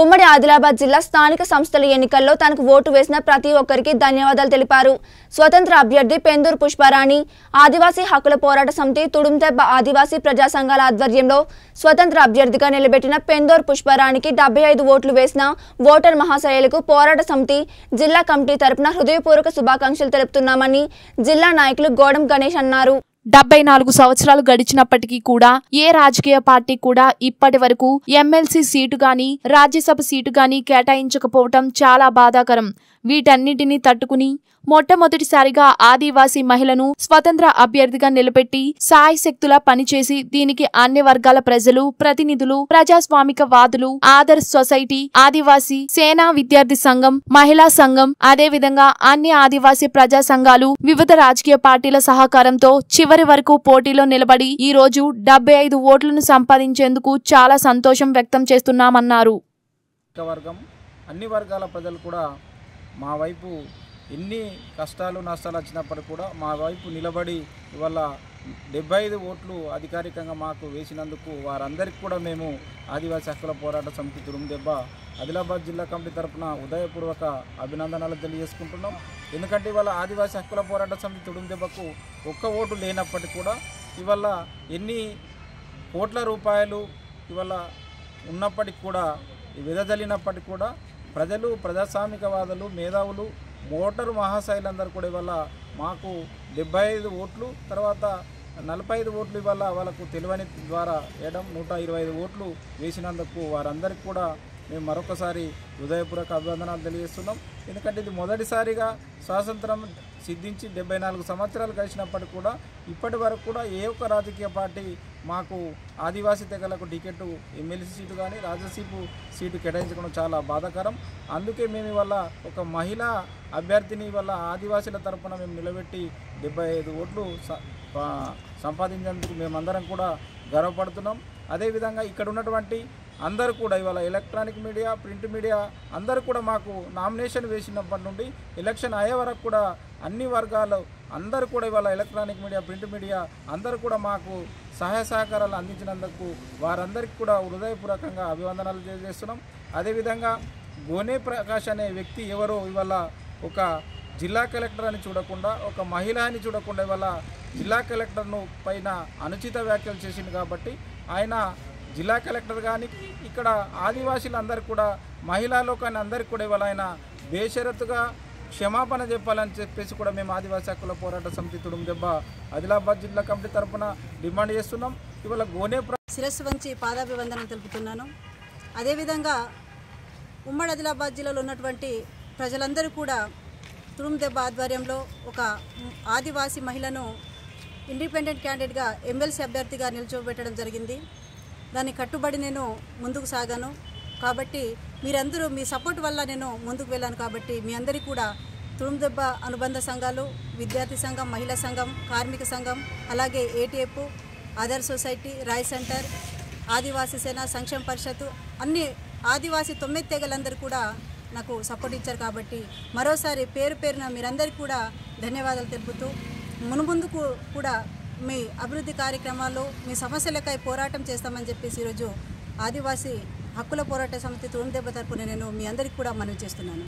ఉమ్మడి ఆదిలాబాద్ జిల్లా స్థానిక సంస్థల ఎన్నికల్లో తనకు ఓటు వేసిన ప్రతి ఒక్కరికి ధన్యవాదాలు తెలిపారు. స్వతంత్ర అభ్యర్థి పెందూరు పుష్పారాణి ఆదివాసీ హక్కుల పోరాట సమితి తుడుందెబ్బ ఆదివాసీ ప్రజా సంఘాల ఆధ్వర్యంలో స్వతంత్ర అభ్యర్థిగా నిలబెట్టిన పెందూరు పుష్పారాణికి డెబ్బై ఐదు ఓట్లు వేసిన ఓటర్ మహాశయలకు పోరాట సమితి జిల్లా కమిటీ తరపున హృదయపూర్వక శుభాకాంక్షలు తెలుపుతున్నామని జిల్లా నాయకులు గోడం గణేష్ అన్నారు. డెబ్బై నాలుగు సంవత్సరాలు గడిచినప్పటికీ కూడా ఏ రాజకీయ పార్టీ కూడా ఇప్పటి వరకు ఎమ్మెల్సీ సీటు గాని రాజ్యసభ సీటు గాని కేటాయించకపోవటం చాలా బాధాకరం. వీటన్నిటినీ తట్టుకుని మొట్టమొదటిసారిగా ఆదివాసీ మహిళను స్వతంత్ర అభ్యర్థిగా నిలబెట్టి సాయశక్తులా పనిచేసి దీనికి అన్ని వర్గాల ప్రజలు ప్రతినిధులు ప్రజాస్వామిక వాదులు ఆదర్శ్ సొసైటీ ఆదివాసీ సేనా విద్యార్థి సంఘం మహిళా సంఘం అదేవిధంగా అన్ని ఆదివాసీ ప్రజా సంఘాలు వివిధ రాజకీయ పార్టీల సహకారంతో చివరి వరకు పోటీలో నిలబడి ఈ రోజు డెబ్బై ఐదు ఓట్లను సంపాదించేందుకు చాలా సంతోషం వ్యక్తం చేస్తున్నామన్నారు. వర్గం అన్ని వర్గాల ప్రజలు కూడా మా వైపు ఎన్ని కష్టాలు నష్టాలు వచ్చినప్పటికీ కూడా మా వైపు నిలబడి ఇవాళ డెబ్బై ఐదు ఓట్లు అధికారికంగా మాకు వేసినందుకు వారందరికీ కూడా మేము ఆదివాసీ హక్కుల పోరాట సమితి తురుముదెబ్బ ఆదిలాబాద్ జిల్లా కమిటీ తరఫున ఉదయపూర్వక అభినందనలు తెలియజేసుకుంటున్నాం. ఎందుకంటే ఇవాళ ఆదివాసీ హక్కుల పోరాట సమితి తుడుందెబ్బకు ఒక్క ఓటు లేనప్పటికీ కూడా ఇవాళ ఎన్ని కోట్ల రూపాయలు ఇవాళ ఉన్నప్పటికి కూడా వెదజల్లినప్పటికి కూడా ప్రజలు ప్రజాస్వామికవాదులు మేధావులు ఓటరు మహాశైలందరూ కూడా ఇవాళ మాకు డెబ్బై ఐదు ఓట్లు తర్వాత నలభై ఐదు ఓట్లు ఇవాళ వాళ్ళకు తెలివని ద్వారా వేయడం నూట ఇరవై ఐదు ఓట్లు వేసినందుకు వారందరికీ కూడా మేము మరొకసారి హృదయపూర్వక అభివందనాలు తెలియజేస్తున్నాం. ఎందుకంటే ఇది మొదటిసారిగా స్వాతంత్రం సిద్ధించి డెబ్బై నాలుగు సంవత్సరాలు గడిచినప్పటికీ కూడా ఇప్పటి వరకు కూడా ఏ ఒక్క రాజకీయ పార్టీ మాకు ఆదివాసీ తెగలకు టికెట్ ఎమ్మెల్సీ సీటు కానీ రాజసీపు సీటు కేటాయించడం చాలా బాధాకరం. అందుకే మేము ఇవాళ ఒక మహిళా అభ్యర్థిని ఇవాళ ఆదివాసీల తరపున మేము నిలబెట్టి డెబ్బై ఐదు ఓట్లు సంపాదించేందుకు మేమందరం కూడా గర్వపడుతున్నాం. అదేవిధంగా ఇక్కడ ఉన్నటువంటి అందరూ కూడా ఇవాళ ఎలక్ట్రానిక్ మీడియా ప్రింట్ మీడియా అందరూ కూడా మాకు నామినేషన్ వేసినప్పటి నుండి ఎలక్షన్ అయ్యే వరకు కూడా అన్ని వర్గాలు అందరూ కూడా ఇవాళ ఎలక్ట్రానిక్ మీడియా ప్రింట్ మీడియా అందరూ కూడా మాకు సహాయ సహకారాలు అందించినందుకు వారందరికీ కూడా హృదయపూర్వకంగా అభివందనాలు తెలియజేస్తున్నాం. అదేవిధంగా గోనే ప్రకాష్ అనే వ్యక్తి ఎవరో ఇవాళ ఒక జిల్లా కలెక్టర్ అని చూడకుండా ఒక మహిళ అని చూడకుండా ఇవాళ జిల్లా కలెక్టర్ను పైన అనుచిత వ్యాఖ్యలు చేసింది కాబట్టి ఆయన జిల్లా కలెక్టర్ కానీ ఇక్కడ ఆదివాసీలందరూ కూడా మహిళా లోకాన్ని అందరికీ కూడా ఇవాళ ఆయన బేషరతుగా క్షమాపణ చెప్పాలని చెప్పేసి కూడా మేము ఆదివాసీ హక్కుల పోరాట సమితి తుడుము దెబ్బ ఆదిలాబాద్ జిల్లా కమిటీ తరఫున డిమాండ్ చేస్తున్నాం. ఇవాళ గోనే శిరస్సు వంచి పాదాభివందనం తెలుపుతున్నాను. అదేవిధంగా ఉమ్మడి ఆదిలాబాద్ జిల్లాలో ఉన్నటువంటి ప్రజలందరూ కూడా తురుందెబ్బ ఆధ్వర్యంలో ఒక ఆదివాసీ మహిళను ఇండిపెండెంట్ క్యాండిడేట్గా ఎమ్మెల్సీ అభ్యర్థిగా నిల్చోబెట్టడం జరిగింది. దాన్ని కట్టుబడి నేను ముందుకు సాగాను. కాబట్టి మీరందరూ మీ సపోర్ట్ వల్ల నేను ముందుకు వెళ్ళాను కాబట్టి మీ అందరికీ కూడా తురుందెబ్బ అనుబంధ సంఘాలు విద్యార్థి సంఘం మహిళా సంఘం కార్మిక సంఘం అలాగే ఏటీఎఫ్ అదర్ సొసైటీ రాయ్ సెంటర్ ఆదివాసీ సేన సంక్షేమ పరిషత్ అన్ని ఆదివాసీ తొమ్మిది తెగలందరూ కూడా నాకు సపోర్ట్ ఇచ్చారు కాబట్టి మరోసారి పేరు పేరున మీరందరికీ కూడా ధన్యవాదాలు తెలుపుతూ మునుముందుకు కూడా మీ అభివృద్ధి కార్యక్రమాలు మీ సమస్యలకై పోరాటం చేస్తామని చెప్పేసి ఈరోజు ఆదివాసీ హక్కుల పోరాట సమితి తోందెబ్బ తరపున నేను మీ అందరికీ కూడా మనవి చేస్తున్నాను.